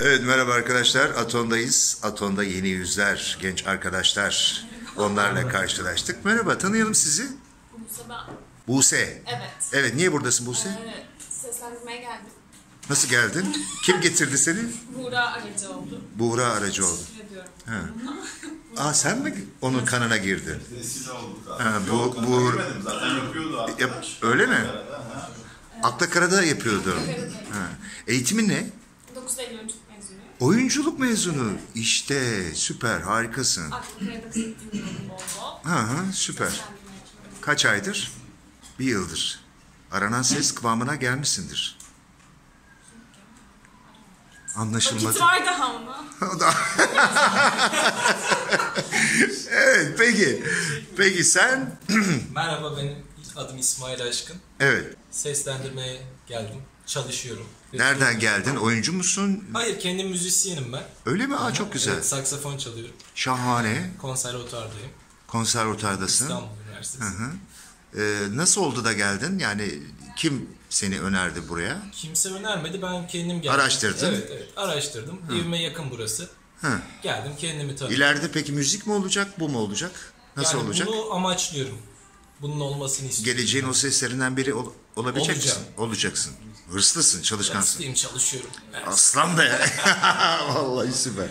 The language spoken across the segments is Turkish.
Evet merhaba arkadaşlar. Aton'dayız. Aton'da yeni yüzler, genç arkadaşlar. Onlarla karşılaştık. Merhaba, tanıyalım sizi. Buse ben. Buse. Evet. Evet, niye buradasın Buse? Evet. Seslendirmeye geldim. Nasıl geldin? Kim getirdi seni? Buğra aracı oldu. Buğra aracı oldu. Teşekkür ediyorum. Aa sen mi onun kanına girdin? Siz olduk abi. Ha, bu- Yok, bu- zaten yapıyordu. Yap, öyle mi? Akla Karada yapıyordu. Ha. Eğitimin ne? 9 Eylül. Oyunculuk mezunu. İşte süper, harikasın. Ha ha süper. Kaç aydır? Bir yıldır. Aranan ses kıvamına gelmişsindir. Anlaşılmadı. Vakit var daha ama. O da- evet peki. Peki sen? Merhaba benim adım İsmail Aşkın. Evet. Seslendirmeye geldim. Çalışıyorum. Nereden geldin? Oyuncu musun? Hayır kendim müzisyenim ben. Öyle mi? Aa çok güzel. Evet, saksafon çalıyorum. Şahane. Konservatuvardayım. Konservatuvardasın. İstanbul Üniversitesi. Ee, nasıl oldu da geldin? Yani kim seni önerdi buraya? Kimse önermedi ben kendim geldim. Araştırdın. Evet evet araştırdım. Evime yakın burası. Hı. Geldim kendimi tanıdım. İleride peki müzik mi olacak? Bu mu olacak? Nasıl yani olacak? Bunu amaçlıyorum. Bunun olmasını istiyorum. Geleceğin o seslerinden biri ol- olabilecek Olacağım. misin? Olacaksın. Hırslısın, çalışkansın. Hastayım çalışıyorum. Evet. Aslan be. Vallahi süper.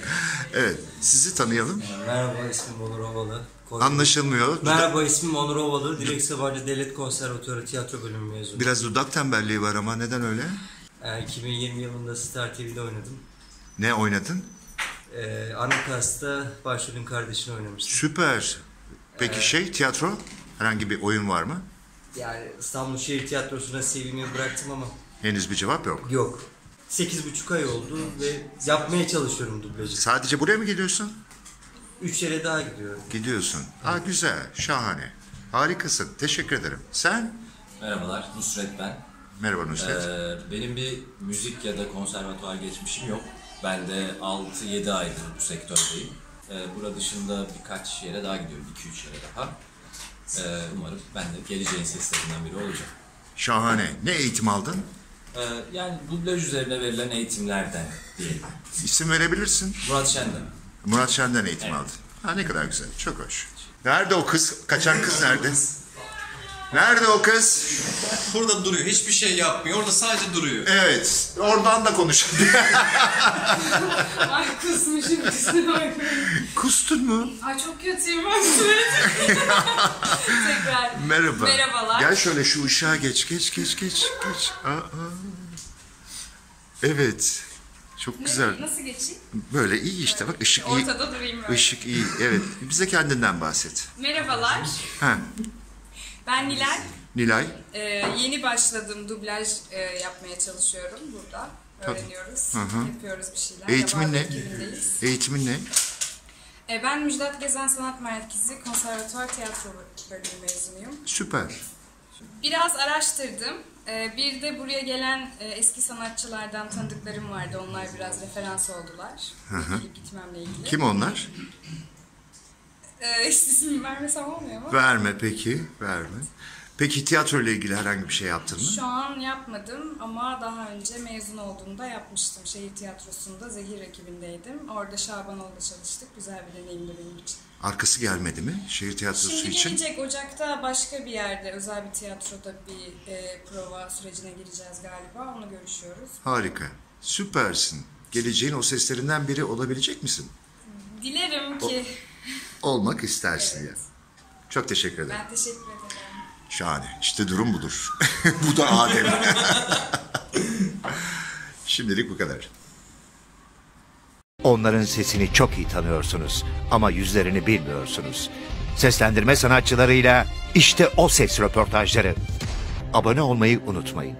Evet, sizi tanıyalım. Merhaba ismim Onur Ovalı. Kon- Anlaşılmıyor. Dudak- Merhaba ismim Onur Ovalı. Dilek Sabancı Devlet Konservatuarı Tiyatro Bölümü mezunu. Biraz dudak tembelliği var ama neden öyle? Ee, 2020 yılında Star TV'de oynadım. Ne oynadın? Ee, Anakas'ta başrolün kardeşini oynamıştım. Süper. Peki şey tiyatro? Herhangi bir oyun var mı? Yani İstanbul Şehir Tiyatrosu'na CV'mi bıraktım ama Henüz bir cevap yok. yok. 8,5 ay oldu ve yapmaya çalışıyorum dublajı. Sadece buraya mı geliyorsun? 3 yere daha gidiyorum. Gidiyorsun. Aa güzel, şahane. Harikasın. Teşekkür ederim. Sen? Merhabalar, Nusret ben. Merhaba Nusret. Ee, benim bir müzik ya da konservatuvar geçmişim yok. Ben de 6-7 aydır bu sektördeyim. Ee, burada dışında birkaç yere daha gidiyorum, 2-3 yere daha. Ee, umarım ben de geleceğin seslerinden biri olacağım. Şahane. Ne eğitim aldın? Ee, yani dublaj üzerine verilen eğitimlerden diyelim. İsim verebilirsin. Murat Şen'den. Murat Şen'den eğitim Evet. aldın. Ha ne kadar güzel. Çok hoş. Nerede o kız? Kaçan kız nerede? Nerede o kız? Burada duruyor. Hiçbir şey yapmıyor. Orada sadece duruyor. Evet. Oradan da konuşalım. Ay kusmuşum kusura. Kustun mu? Ay çok kötüyüm. Tekrar. Merhaba. Merhabalar. Gel şöyle şu ışığa geç, geç, geç, geç, geç. Aa, aa. Evet. Çok güzel. Nasıl geçeyim? Böyle iyi işte bak ışık iyi. Ortada durayım böyle. Işık iyi. Evet. Bize kendinden bahset. Merhabalar. Ha. Ben Nilay. Nilay. Ee, yeni başladım. Dublaj e, yapmaya çalışıyorum burada. Öğreniyoruz. Yapıyoruz bir şeyler. Eğitimin ne? ekibindeyiz. Eğitimin ne? Ee, ben Müjdat Gezen Sanat Merkezi Konservatuvar Tiyatro Bölümü mezunuyum. Süper. Biraz araştırdım. Ee, bir de buraya gelen e, eski sanatçılardan tanıdıklarım vardı. Onlar biraz referans oldular. Gelip gitmemle ilgili. Kim onlar? Ee, ismini vermesem olmuyor mu? Verme peki. Verme. Peki tiyatro ile ilgili herhangi bir şey yaptın mı? Şu an yapmadım ama daha önce mezun olduğumda yapmıştım. Şehir tiyatrosunda Zehir ekibindeydim. Orada Şabanoğlu'da çalıştık. Güzel bir deneyimdi benim için. Arkası gelmedi mi? Şehir tiyatrosu Şimdi için. gelecek Ocak'ta başka bir yerde özel bir tiyatroda bir e, prova sürecine gireceğiz galiba. Onu görüşüyoruz. Harika. Süpersin. Geleceğin o seslerinden biri olabilecek misin? Dilerim ki Olmak istersin ya. Çok teşekkür ederim. ben teşekkür ederim. Şahane. İşte durum budur. bu da Adem. Şimdilik bu kadar. Onların sesini çok iyi tanıyorsunuz ama yüzlerini bilmiyorsunuz. Seslendirme sanatçılarıyla işte o ses röportajları. Abone olmayı unutmayın.